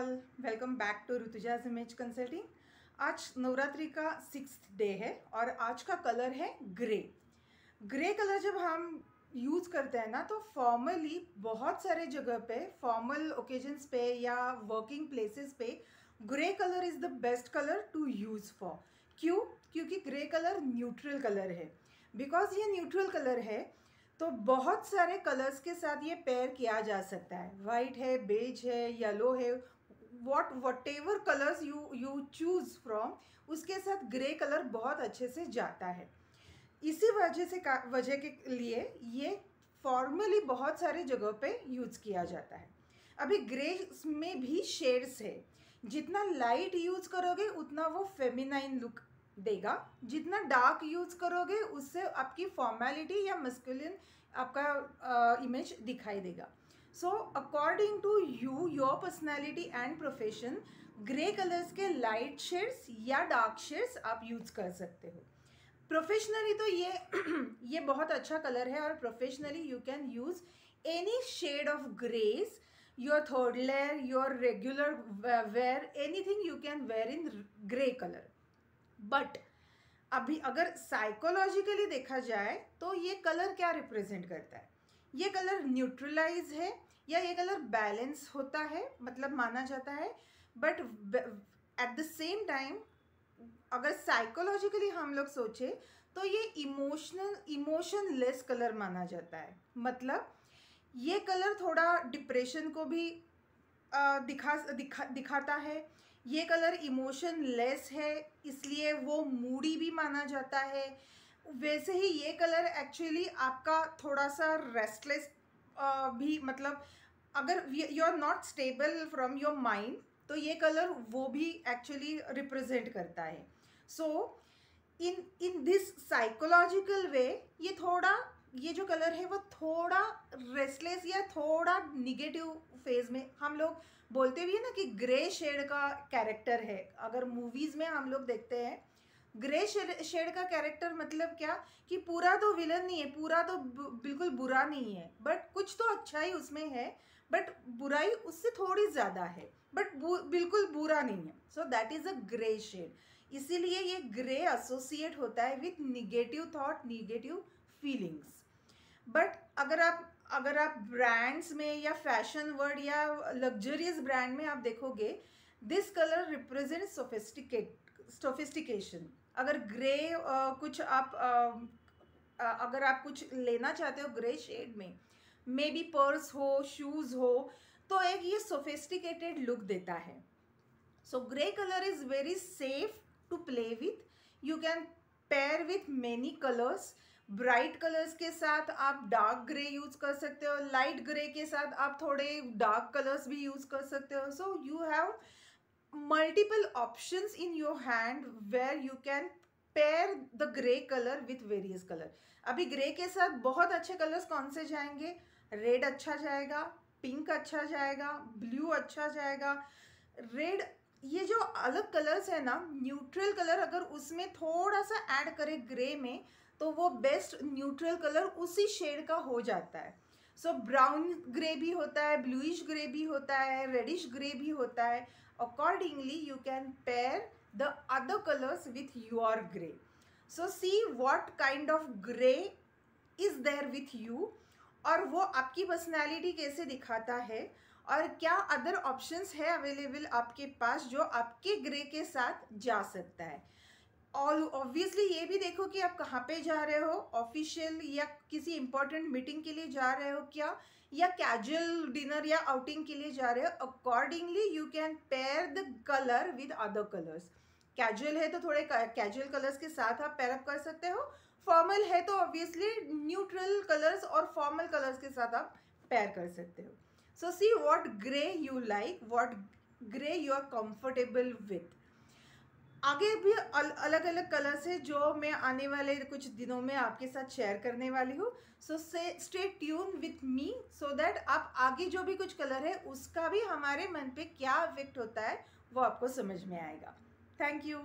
All welcome back to Rutuja's image consulting आज नवरात्रि का six day है और आज का कलर है ग्रे ग्रे कलर जब हम यूज़ करते हैं ना तो फॉर्मली बहुत सारे जगह पे फॉर्मल ओकेजन्स पे या वर्किंग प्लेसेस पे grey colour is the best colour to use for क्यों? क्योंकि ग्रे कलर न्यूट्रल कलर है. बिकॉज़ ये न्यूट्रल कलर है तो बहुत सारे कलर्स के साथ ये पेयर किया जा सकता है. वाइट है बेज है येलो है what whatever colours you you choose from उसके साथ ग्रे कलर बहुत अच्छे से जाता है। इसी वजह से वजह के लिए ये फॉर्मली बहुत सारे जगह पे यूज़ किया जाता है। अभी ग्रे में भी शेड्स है। जितना लाइट यूज़ करोगे, उतना वो फेमिनाइन लुक देगा। जितना डार्क यूज़ करोगे, उससे आपकी फॉर्मेलिटी या मस्कुलिन आपका इमेज दिखाई देगा। So according to you your personality and profession grey colours के लाइट शेड्स या डार्क शेड्स आप यूज़ कर सकते हो। प्रोफेशनली तो ये ये बहुत अच्छा कलर है और professionally you can use any shade of greys your third layer your regular wear anything you can wear in grey colour but अभी अगर साइकोलॉजिकली देखा जाए तो ये कलर क्या रिप्रेजेंट करता है? ये कलर न्यूट्रलाइज है या ये कलर बैलेंस होता है मतलब माना जाता है। But at the same time अगर साइकोलॉजिकली हम लोग सोचे तो ये इमोशनल इमोशन लेस कलर माना जाता है। मतलब ये कलर थोड़ा डिप्रेशन को भी दिखा दिखा, दिखाता है। ये कलर इमोशन लेस है, इसलिए वो मूडी भी माना जाता है। वैसे ही ये कलर एक्चुअली आपका थोड़ा सा रेस्टलेस भी मतलब अगर you are not stable from your mind तो ये कलर वो भी एक्चुअली रिप्रेजेंट करता है। सो इन इन दिस साइकोलॉजिकल वे ये थोड़ा, ये जो कलर है वो थोड़ा रेस्टलेस या थोड़ा निगेटिव फ़ेज़ में हम लोग बोलते भी है ना कि ग्रे शेड का कैरेक्टर है। अगर मूवीज़ में हम लोग देखते हैं ग्रे शेड का कैरेक्टर मतलब क्या? कि पूरा तो विलन नहीं है, पूरा तो बिल्कुल बुरा नहीं है। बट कुछ तो अच्छा ही उसमें है बट बुराई उससे थोड़ी ज़्यादा है। बट बिल्कुल बुरा नहीं है। So that is a grey shade इसीलिए ये ग्रे एसोसिएट होता है with negative thought negative feelings but अगर आप अगर आप ब्रांड्स में या फ़ैशन वर्ड या लग्जरियस ब्रांड में आप देखोगे this colour represent sophisticate sophistication अगर ग्रे कुछ आप अगर आप कुछ लेना चाहते हो ग्रे शेड में मे बी पर्स हो शूज़ हो तो एक ये सोफिस्टिकेटेड लुक देता है। So grey colour is very safe to play with you can pair with many colours bright colours के साथ आप डार्क ग्रे यूज़ कर सकते हो। लाइट ग्रे के साथ आप थोड़े डार्क कलर्स भी यूज़ कर सकते हो। So you have multiple options in your hand where you can pair the grey colour with various colour अभी ग्रे के साथ बहुत अच्छे कलर्स कौन से जाएँगे? रेड अच्छा जाएगा पिंक अच्छा जाएगा ब्लू अच्छा जाएगा। रेड ये जो अलग कलर्स है ना न्यूट्रल कलर अगर उसमें थोड़ा सा ऐड करे ग्रे में तो वो बेस्ट न्यूट्रल कलर उसी शेड का हो जाता है। सो ब्राउन ग्रे भी होता है ब्लूइश ग्रे भी होता है रेडिश ग्रे भी होता है। Accordingly you can pair the other colors with your gray. So see what kind of gray is there with you और वो आपकी पर्सनैलिटी कैसे दिखाता है और क्या अदर ऑप्शंस है अवेलेबल आपके पास जो आपके ग्रे के साथ जा सकता है और ऑब्वियसली ये भी देखो कि आप कहाँ पे जा रहे हो ऑफिशियल या किसी इंपॉर्टेंट मीटिंग के लिए जा रहे हो क्या, या कैजुअल डिनर या आउटिंग के लिए जा रहे हो accordingly you can pair the colour with other colours casual है तो थोड़े कैजुअल कलर्स के साथ आप पेयरअप कर सकते हो फॉर्मल है तो ऑब्वियसली न्यूट्रल कलर्स और फॉर्मल कलर्स के साथ आप पेयर कर सकते हो. So see what grey you like what grey you are comfortable with आगे भी अल, अलग अलग कलर्स है जो मैं आने वाले कुछ दिनों में आपके साथ शेयर करने वाली हूँ। सो से stay tune with me so that आप आगे जो भी कुछ कलर है उसका भी हमारे मन पे क्या इफ़ेक्ट होता है वो आपको समझ में आएगा। Thank you